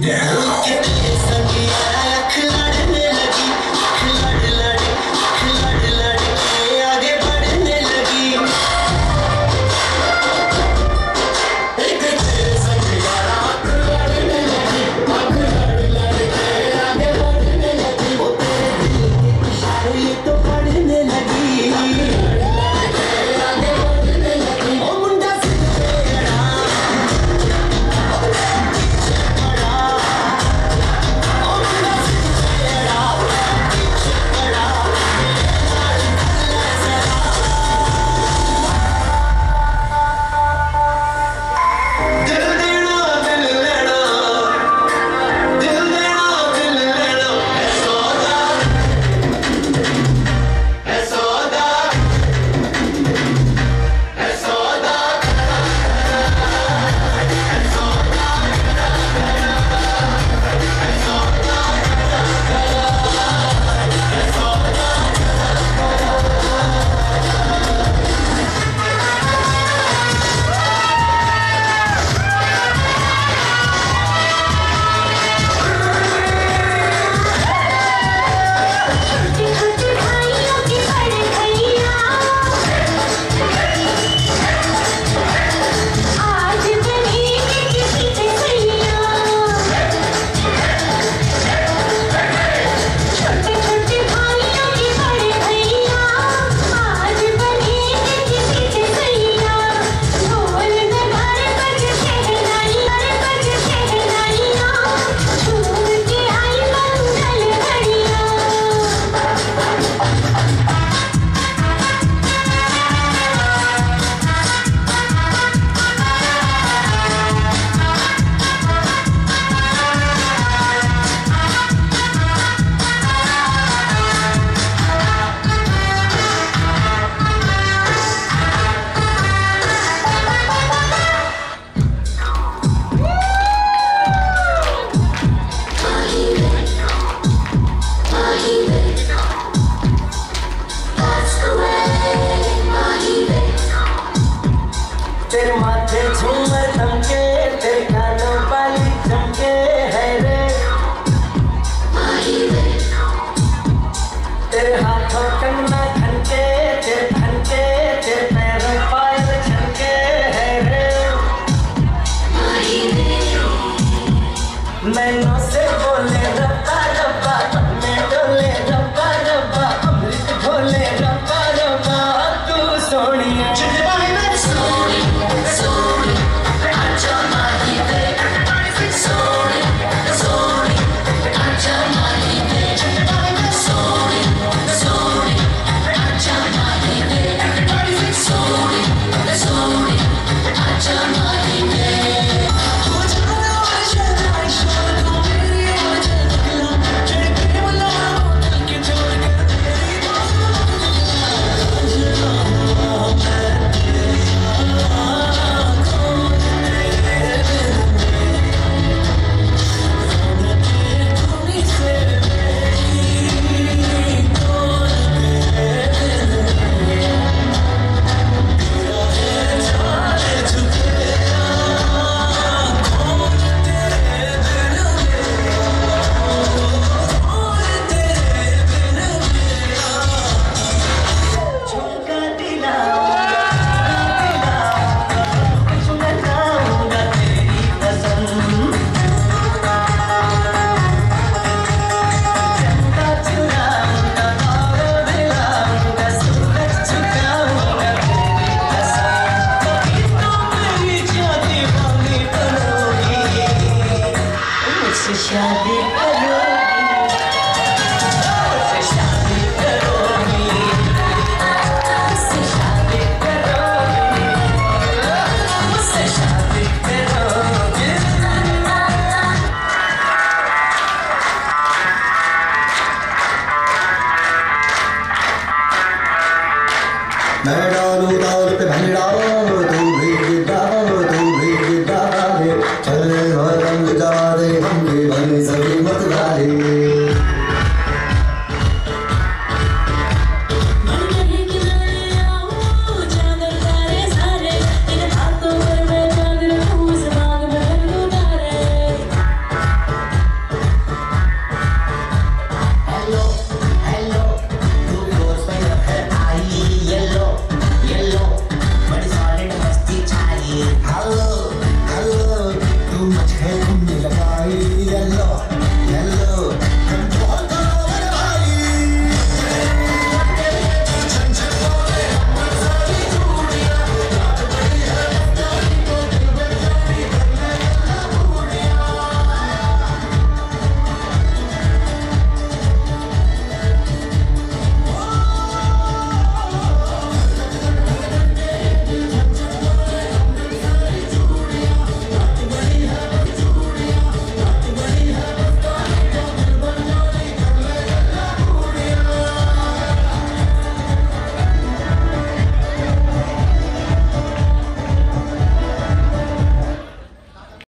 Yeah. मैं